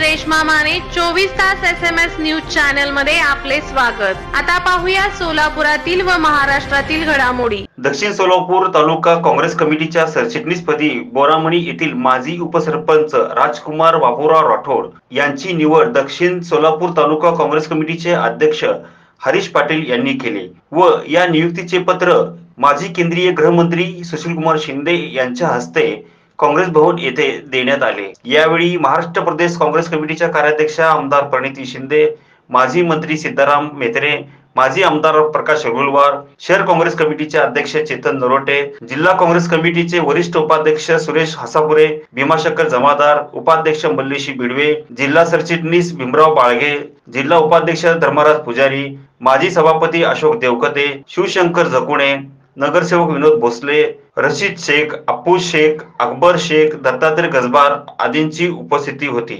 सुरेश माने चोवीस तास S M S news चॅनलमध्ये आपले स्वागत. आता पाहूया सोलापुरातील व महाराष्ट्रातील घडामोडी. दक्षिण सोलापूर तालुका काँग्रेस कमिटीच्या सरचिटणीसपदी बोरामणी येथील माजी उपसरपंच राजकुमार बाबूराव राठोड यांची निवड दक्षिण सोलापूर तालुका काँग्रेस कमिटीचे अध्यक्ष हरीश पाटील यांनी केले व या नियुक्तीचे पत्र माजी केंद्रीय गृहमंत्री सुशीलकुमार शिंदे यांच्या हस्ते काँग्रेस भवन येथे देण्यात आले. यावेळी महाराष्ट्र प्रदेश काँग्रेस कमिटीच्या कार्याध्यक्षा आमदार प्रणिती शिंदे माजी मंत्री सिद्धाराम मेत्रे माजी आमदार प्रकाश अगुलवार शहर काँग्रेस कमिटीचे अध्यक्ष चेतन नरोटे जिल्हा काँग्रेस कमिटीचे वरिष्ठ उपाध्यक्ष सुरेश हसापुरे भीमाशंकर जमादार उपाध्यक्ष मल्लेशी बिडवे जिल्हा सरचिटणीस भीमराव बाळगे जिल्हा उपाध्यक्ष धर्मराज पुजारी माजी सभापती अशोक देवकते शिवशंकर जकुणे नगरसेवक विनोद भोसले रशीद शेख अप्पू शेख अकबर शेख दत्तात्रय गजबार आदींची उपस्थिती होती.